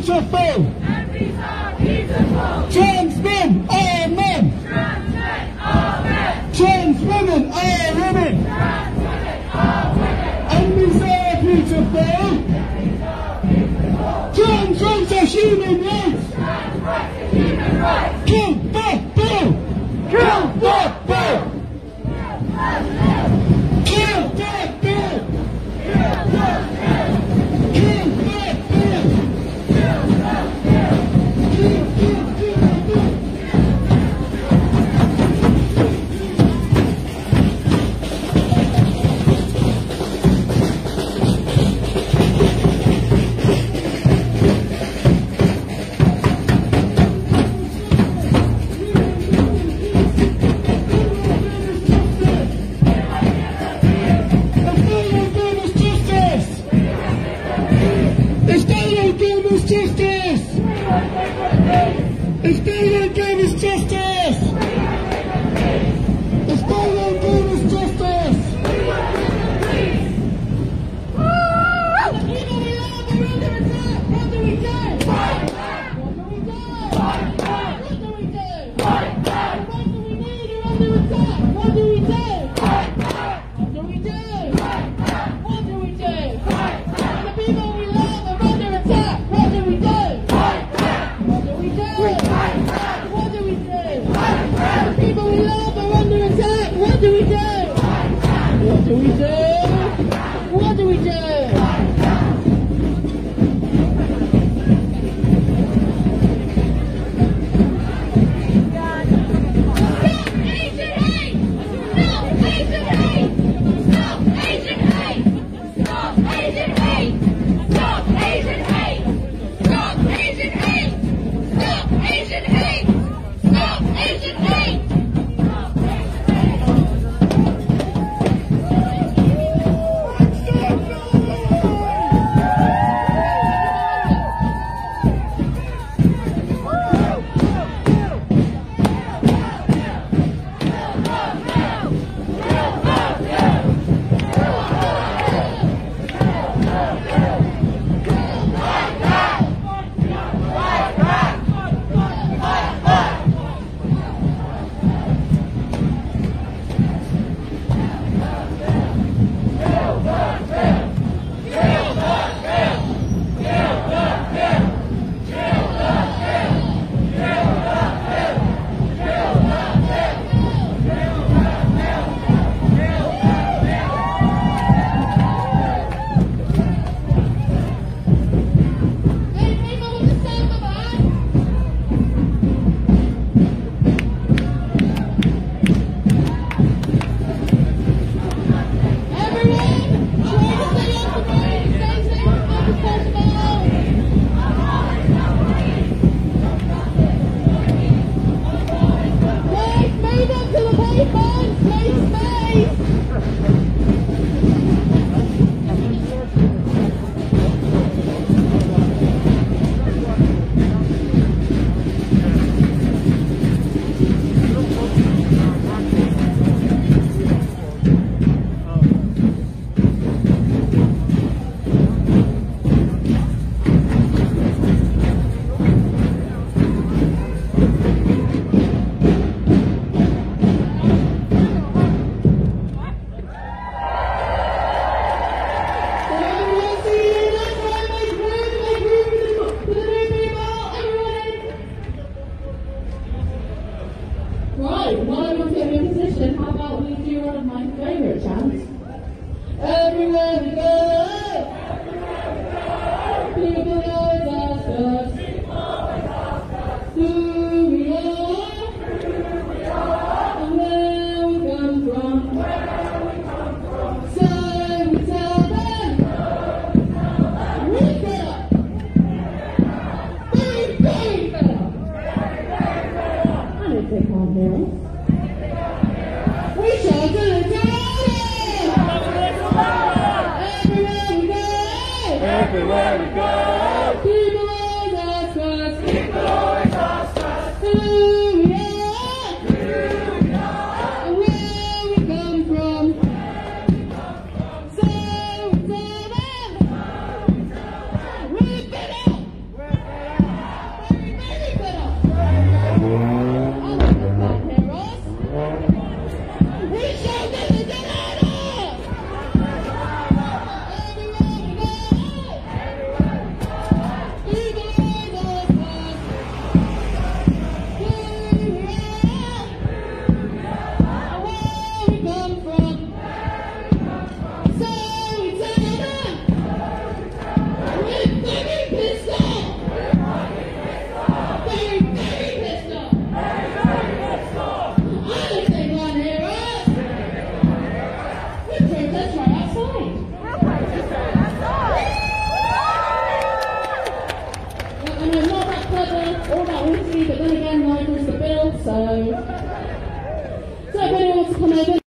unteachable. Trans men, all men. Trans men, all men. Trans women, amen. women. Trans women, amen. women. And we say beautiful. Trans rights are human rights. Thank.